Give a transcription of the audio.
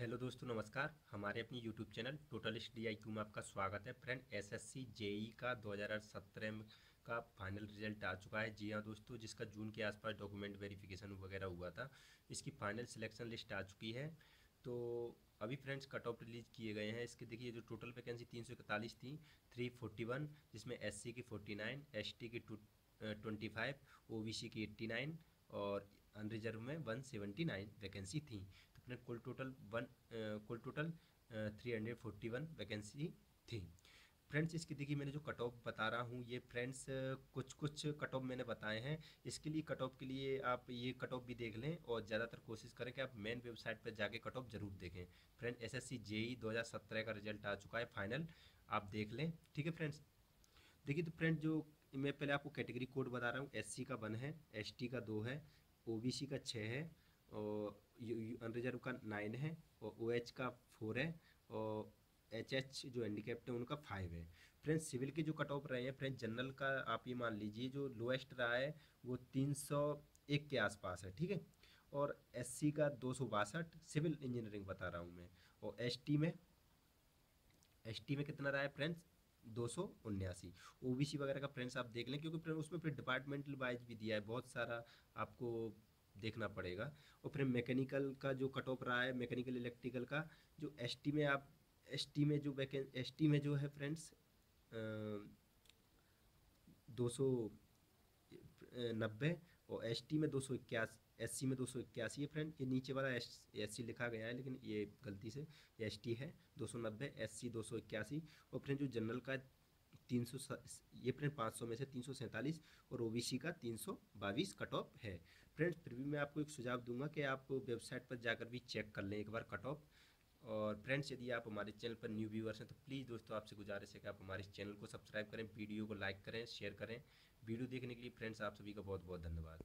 Hello दोस्तों, नमस्कार। हमारे अपनी यूट्यूब चैनल टोटलिस्ट डी आई क्यू में आपका स्वागत है। फ्रेंड एसएससी जेई का 2017 का फाइनल रिज़ल्ट आ चुका है। जी हाँ दोस्तों, जिसका जून के आसपास डॉक्यूमेंट वेरिफिकेशन वगैरह हुआ था, इसकी फाइनल सिलेक्शन लिस्ट आ चुकी है। तो अभी फ्रेंड्स कट ऑफ़ रिलीज़ किए गए हैं। इसके देखिए, जो टोटल वैकेंसी तीन सौ इकतालीस थी थ्री फोर्टी वन जिसमें एससी की फोर्टी नाइन एस की टू ट्वेंटी फाइव ओ की एट्टी नाइन और अनरिजर्व में वन सेवेंटी नाइन वैकेंसी थी। अपने कुल टोटल वन कुल total three hundred forty one vacancy थी। फ्रेंड्स इसकी देखिए मैंने जो कट ऑफ़ बता रहा हूँ, ये फ्रेंड्स कुछ कुछ कट ऑफ़ मैंने बताए हैं। इसके लिए कट ऑफ़ के लिए आप ये कट ऑफ़ भी देख लें और ज़्यादातर कोशिश करें कि आप मेन वेबसाइट पर जाके कट ऑफ़ ज़रूर देखें। Friend S S C JE दो हज़ार सत्रह का रिज़ल्ट आ चुका है फाइनल आप देख लें, ठीक है फ्रेंड्स देखिए तो फ्रेंड जो मैं पहले आपको कैटेगरी कोड बता रहा हूँ एस का वन है एसटी का दो है ओबीसी का छः है और अनरिजर्व का नाइन है, और ओ एच का फोर है, और एच एच जो हैंडीकेप्ट है उनका फाइव है। फ्रेंड्स, सिविल के जो कट ऑफ़ रहे हैं, फ्रेंड्स, जनरल का आप ये मान लीजिए, जो लोएस्ट रहा है, वो तीन सौ एक के आसपास है, ठीक है? और एस सी का दो सौ बासठ, सिविल इंजीनियरिंग बता रहा हूँ मैं। और एस टी में एस टी में कितना रहा है, फ्रेंड्स? दो सौ उन्यासी। ओ बी सी वगैरह का फ्रेंड्स आप देख लें, क्योंकि उसमें फिर डिपार्टमेंटल वाइज भी दिया है, बहुत सारा आपको देखना पड़ेगा। और फिर मैकेनिकल का जो कट ऑफ़ रहा है, मैकेनिकल, इलेक्ट्रिकल का, जो एसटी में आप एसटी में जो एस में जो है फ्रेंड्स दो सौ नब्बे और एसटी में दो सौ इक्यासी एस में दो सौ इक्यासी है फ्रेंड। ये नीचे वाला एस एस लिखा गया है, लेकिन ये गलती से एस टी है, दो सौ नब्बे एस सी दो सौ इक्यासी। और फ्रेंड जो जनरल का तीन सौ ये फ्रेंड पाँच सौ में से तीन सौ सैंतालीस और ओबीसी का तीन सौ बाईस कट ऑफ़ है। फ्रेंड्स फिर भी मैं आपको एक सुझाव दूँगा कि आप वेबसाइट पर जाकर भी चेक कर लें एक बार कट ऑफ़ और फ्रेंड्स यदि आप हमारे चैनल पर न्यू व्यूअर्स हैं तो प्लीज़ दोस्तों, आपसे गुजारिश है कि आप हमारे चैनल को सब्सक्राइब करें वीडियो को लाइक करें शेयर करें। वीडियो देखने के लिए फ्रेंड्स आप सभी का बहुत बहुत धन्यवाद।